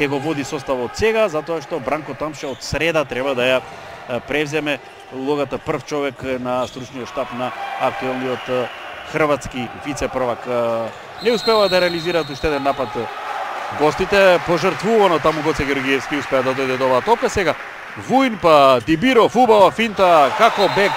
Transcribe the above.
ќе го води составот сега, затоа што Бранко Тамше од среда треба да ја превземе улогата прв човек на стручниот штаб на актуелниот хрватски вице-првак. Не успева да реализираат уште еден напад гостите, пожртвувано таму Гоце Георгиевски успеа да дојде до оваа топка сега. Вуин па Дибиро, убава финта, како бек,